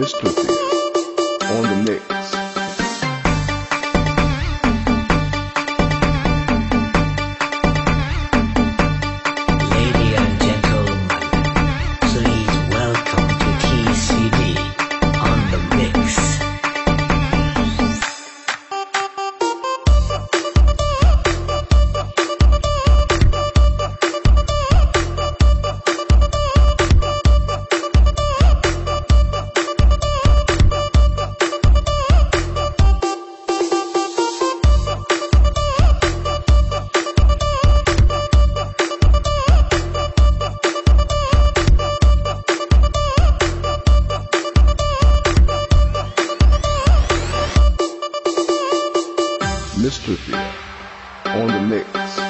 Mr. Thea Mr. Thea on the mix.